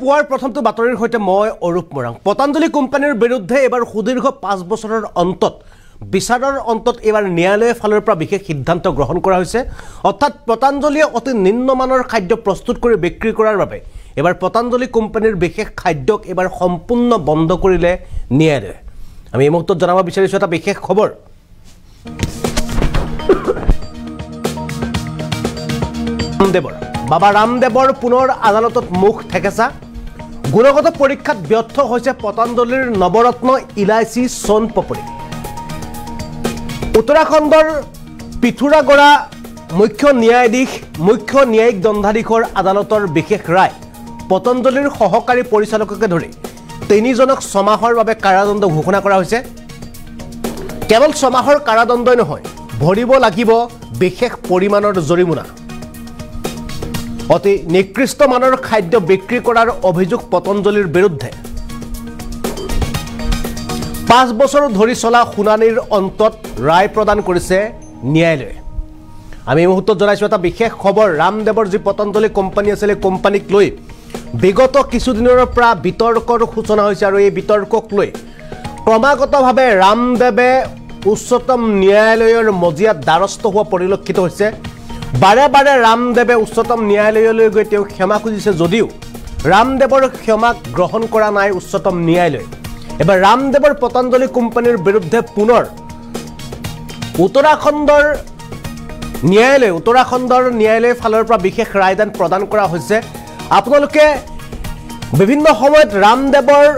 পুৱাৰ প্ৰথমটো বাতৰিৰ সৈতে মই অৰূপ মৰাং। পতঞ্জলি কোম্পানীৰ বিৰুদ্ধে এইবাৰ সুদীৰ্ঘ পাঁচ বছৰৰ অন্তত বিচাৰৰ অন্তত এইবাৰ ন্যায়ালয়ৰ ফালৰ পৰা বিশেষ সিদ্ধান্ত গ্ৰহণ কৰা হৈছে। অৰ্থাৎ পতঞ্জলীয়ে অতি নিম্নমানৰ খাদ্য প্ৰস্তুত কৰি বিক্ৰী কৰাৰ বাবে এইবাৰ পতঞ্জলি কোম্পানীৰ বিশেষ খাদ্যক এইবাৰ সম্পূৰ্ণ বন্ধ কৰিলে ন্যায়ালয়ে। আমি এই মুহূৰ্তত জনাব বিচাৰিছোঁ এটা বিশেষ খবৰ। ৰামদেৱৰ। বাবা ৰামদেৱৰ পুনৰ আদালতত মুখ ঠেকেচা গুণগত পৰীক্ষাত ব্যৰ্থ হৈছে পতঞ্জলিৰ নৱৰত্ন ইলাচি চন পপৰি। উত্তৰাখণ্ডৰ পিথোৰাগড়া মুখ্য ন্যায়াধীশ মুখ্য ন্যায়িক দণ্ডাধীশৰ আদালতৰ বিশেষ ৰায় পতঞ্জলিৰ সহকাৰী পৰিচালককে ধৰি তিনিজনক ছমাহৰ বাবে কাৰাদণ্ড ঘোষণা কৰা হৈছে। কেৱল ছমাহৰ কাৰাদণ্ডই নহয় ভৰিব লাগিব বিশেষ পৰিমাণৰ জৰিমনা। অতি নিকৃষ্ট মানৰ খাদ্য বিক্ৰী কৰাৰ অভিযোগ পতঞ্জলিৰ বিৰুদ্ধে। পাঁচ বছৰ ধৰি চলা শুনানিৰ অন্তত ৰায় প্ৰদান কৰিছে ন্যায়ালয়ে। আমি এই মুহূৰ্তত জনাইছোঁ এটা বিশেষ খবৰ। ৰামদেৱৰ যি পতঞ্জলি কোম্পানী আছিলে কোম্পানীক লৈ বিগত কিছুদিনৰ পৰা বিতৰ্কৰ সূচনা হৈছে আৰু এই বিতৰ্কক লৈ ক্ৰমাগতভাৱে ৰামদেৱে উচ্চতম ন্যায়ালয়ৰ মজিয়াত দ্বাৰস্থ হোৱা পৰিলক্ষিত হৈছে। বাৰে বাৰে ৰামদেৱে উচ্চতম ন্যায়ালয়লৈ গৈ তেওঁ ক্ষমা খুজিছে যদিও ৰামদেৱৰ ক্ষমা গ্ৰহণ কৰা নাই উচ্চতম ন্যায়ালয়ে। এবাৰ ৰামদেৱৰ পতঞ্জলি কোম্পানীৰ বিৰুদ্ধে পুনৰ উত্তৰাখণ্ডৰ ন্যায়ালয় উত্তৰাখণ্ডৰ ন্যায়ালয়ৰ ফালৰ পৰা বিশেষ ৰায়দান প্ৰদান কৰা হৈছে। আপোনালোকে বিভিন্ন সময়ত ৰামদেৱৰ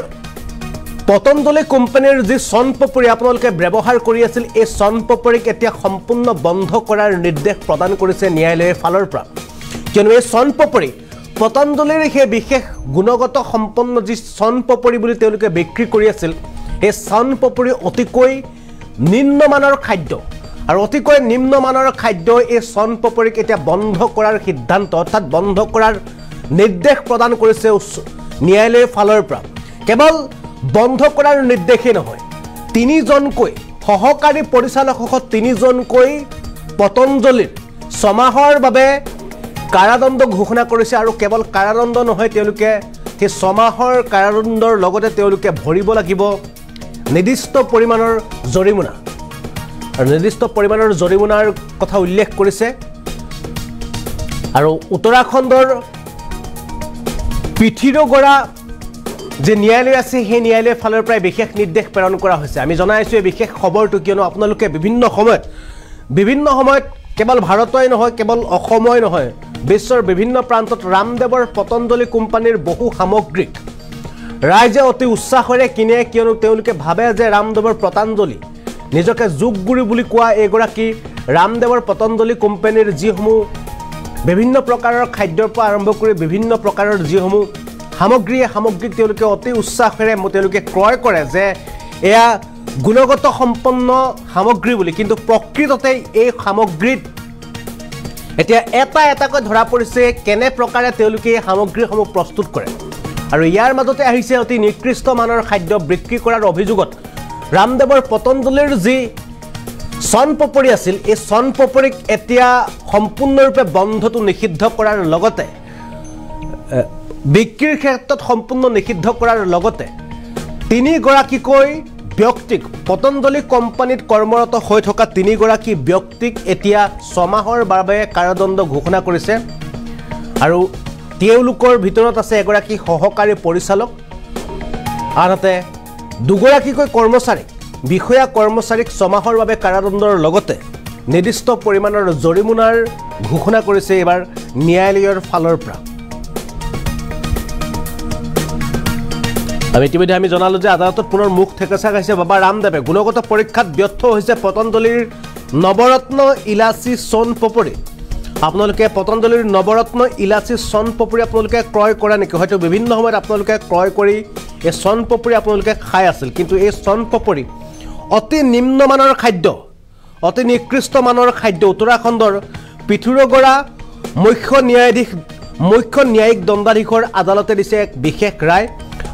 পতঞ্জলি কোম্পানীৰ যি চন পপৰি আপোনালোকে ব্যৱহাৰ কৰি আছিল এই চন পপৰিক এতিয়া সম্পূৰ্ণ বন্ধ কৰাৰ নিৰ্দেশ প্ৰদান কৰিছে ন্যায়ালয়ৰ ফালৰ পৰা। কিয়নো এই চন পপৰি পতঞ্জলিৰ সেই বিশেষ গুণগত সম্পন্ন যি চন পপৰি বুলি তেওঁলোকে বিক্ৰী কৰি আছিল এই চন পপৰি অতিকৈ নিম্নমানৰ খাদ্য। আৰু অতিকৈ নিম্নমানৰ খাদ্য এই চন পপৰিক এতিয়া বন্ধ কৰাৰ সিদ্ধান্ত অৰ্থাৎ বন্ধ কৰাৰ নিৰ্দেশ প্ৰদান কৰিছে ন্যায়ালয়ৰ ফালৰ পৰা। কেৱল বন্ধ কৰাৰ নিৰ্দেশেই নহয়। তিনিজনকৈ সহকাৰী পৰিচালকসহ তিনিজনকৈ পতঞ্জলিৰ ছমাহৰ বাবে কাৰাদণ্ড ঘোষণা কৰিছে আৰু কেৱল কাৰাদণ্ড নহয় তেওঁলোকে সেই ছমাহৰ কাৰাদণ্ডৰ লগতে তেওঁলোকে ভৰিব লাগিব নিৰ্দিষ্ট পৰিমাণৰ জৰিমনা। আৰু নিৰ্দিষ্ট পৰিমাণৰ জৰিমনাৰ কথা উল্লেখ কৰিছে। আৰু উত্তৰাখণ্ডৰ পিঠিৰগড়া যে ন্যায়ালয় আছে সেই ন্যায়ালয়ৰ ফালৰ পৰাই বিশেষ নিৰ্দেশ প্ৰেৰণ কৰা হৈছে। আমি জনাই আছোঁ এই বিশেষ খবৰটো কিয়নো আপোনালোকে বিভিন্ন সময়ত বিভিন্ন সময়ত কেৱল ভাৰতই নহয় কেৱল অসমই নহয় বিশ্বৰ বিভিন্ন প্ৰান্তত ৰামদেৱৰ পতঞ্জলি কোম্পানীৰ বহু সামগ্ৰীক ৰাইজে অতি উৎসাহেৰে কিনে কিয়নো তেওঁলোকে ভাবে যে ৰামদেৱৰ পতঞ্জলি নিজকে যোগগুৰু বুলি কোৱা এইগৰাকী ৰামদেৱৰ পতঞ্জলি কোম্পানীৰ যিসমূহ বিভিন্ন প্ৰকাৰৰ খাদ্যৰ পৰা আৰম্ভ কৰি বিভিন্ন প্ৰকাৰৰ যিসমূহ সামগ্ৰী সামগ্ৰীক তেওঁলোকে অতি উৎসাহেৰে তেওঁলোকে ক্ৰয় কৰে যে এয়া গুণগত সম্পন্ন সামগ্ৰী বুলি। কিন্তু প্ৰকৃততে এই সামগ্ৰীত এতিয়া এটা এটাকৈ ধৰা পৰিছে কেনে প্ৰকাৰে তেওঁলোকে এই সামগ্ৰীসমূহ প্ৰস্তুত কৰে। আৰু ইয়াৰ মাজতে আহিছে অতি নিকৃষ্ট মানৰ খাদ্য বিক্ৰী কৰাৰ অভিযোগত ৰামদেৱৰ পতঞ্জলিৰ যি চন পপৰি আছিল এই চন পপৰিক এতিয়া সম্পূৰ্ণৰূপে বন্ধটো নিষিদ্ধ কৰাৰ লগতে বিক্ৰীৰ ক্ষেত্ৰত সম্পূৰ্ণ নিষিদ্ধ কৰাৰ লগতে তিনিগৰাকীকৈ ব্যক্তিক পতঞ্জলি কোম্পানীত কৰ্মৰত হৈ থকা তিনিগৰাকী ব্যক্তিক এতিয়া ছমাহৰ বাবে কাৰাদণ্ড ঘোষণা কৰিছে। আৰু তেওঁলোকৰ ভিতৰত আছে এগৰাকী সহকাৰী পৰিচালক আনহাতে দুগৰাকীকৈ কৰ্মচাৰীক বিষয়া কৰ্মচাৰীক ছমাহৰ বাবে কাৰাদণ্ডৰ লগতে নিৰ্দিষ্ট পৰিমাণৰ জৰিমনাৰ ঘোষণা কৰিছে এইবাৰ ন্যায়ালয়ৰ ফালৰ পৰা। আমি ইতিমধ্যে আমি জনালোঁ যে আদালতত পুনৰ মুখ ঠেকেচা খাইছে বাবা ৰামদেৱে। গুণগত পৰীক্ষাত ব্যৰ্থ হৈছে পতঞ্জলিৰ নৱৰত্ন ইলাচি চন পপৰি আপোনালোকে পতঞ্জলিৰ নৱৰত্ন ইলাচি চন পপৰি আপোনালোকে ক্ৰয় কৰে নেকি? হয়তো বিভিন্ন সময়ত আপোনালোকে ক্ৰয় কৰি এই চন পপৰি আপোনালোকে খাই আছিল। কিন্তু এই চন পপৰি অতি নিম্নমানৰ খাদ্য অতি নিকৃষ্ট মানৰ খাদ্য। উত্তৰাখণ্ডৰ পিথোৰগড়া মুখ্য ন্যায়াধীশ মুখ্য ন্যায়িক দণ্ডাধীশৰ আদালতে দিছে এক বিশেষ ৰায়।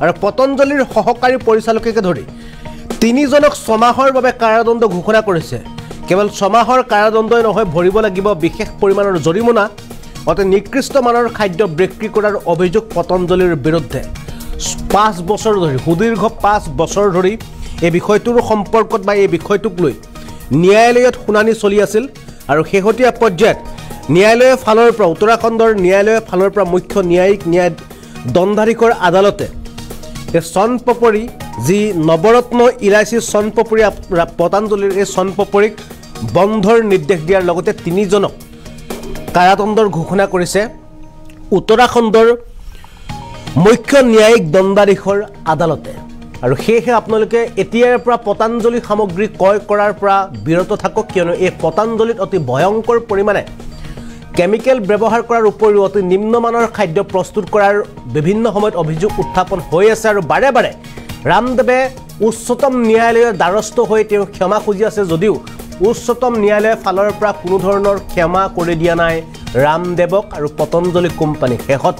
আৰু পতঞ্জলিৰ সহকাৰী পৰিচালককে ধৰি তিনিজনক ছমাহৰ বাবে কাৰাদণ্ড ঘোষণা কৰিছে। কেৱল ছমাহৰ কাৰাদণ্ডই নহয় ভৰিব লাগিব বিশেষ পৰিমাণৰ জৰিমনা অতি নিকৃষ্ট মানৰ খাদ্য বিক্ৰী কৰাৰ অভিযোগ পতঞ্জলিৰ বিৰুদ্ধে। পাঁচ বছৰ ধৰি সুদীৰ্ঘ পাঁচ বছৰ ধৰি এই বিষয়টোৰ সম্পৰ্কত বা এই বিষয়টোক লৈ ন্যায়ালয়ত শুনানি চলি আছিল আৰু শেহতীয়া পৰ্যায়ত ন্যায়ালয়ৰ ফালৰ পৰা উত্তৰাখণ্ডৰ ন্যায়ালয়ৰ ফালৰ পৰা মুখ্য ন্যায়িক ন্যায় দণ্ডাধীশৰ আদালতে এই চন পপৰি যি নৱৰত্ন ইলাচি চন পপৰি পতাঞ্জলিৰ এই চন পপৰিক বন্ধৰ নিৰ্দেশ দিয়াৰ লগতে তিনিজনক কাৰাদণ্ডৰ ঘোষণা কৰিছে। উত্তৰাখণ্ডৰ মুখ্য ন্যায়িক দণ্ডাধীশৰ আদালতে। আৰু সেয়েহে আপোনালোকে এতিয়াৰ পৰা পতাঞ্জলি সামগ্ৰী ক্ৰয় কৰাৰ পৰা বিৰত থাকক কিয়নো এই পতাঞ্জলিত অতি ভয়ংকৰ পৰিমাণে কেমিকেল ব্যৱহাৰ কৰাৰ উপৰিও অতি নিম্নমানৰ খাদ্য প্ৰস্তুত কৰাৰ বিভিন্ন সময়ত অভিযোগ উত্থাপন হৈ আছে আৰু বাৰে বাৰে ৰামদেৱে উচ্চতম ন্যায়ালয়ৰ দ্বাৰস্থ হৈ তেওঁ ক্ষমা খুজি আছে যদিও উচ্চতম ন্যায়ালয়ৰ ফালৰ পৰা কোনো ধৰণৰ ক্ষমা কৰি দিয়া নাই ৰামদেৱক আৰু পতঞ্জলি কোম্পানীক শেষত।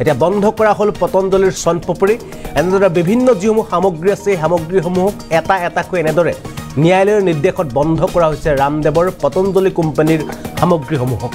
এতিয়া বন্ধ কৰা হ'ল পতঞ্জলিৰ চন পপৰি এনেদৰে বিভিন্ন যিসমূহ সামগ্ৰী আছে সেই সামগ্ৰীসমূহক এটা এটাকৈ এনেদৰে ন্যায়ালয়ৰ নিৰ্দেশত বন্ধ কৰা হৈছে ৰামদেৱৰ পতঞ্জলি কোম্পানীৰ সামগ্ৰীসমূহক।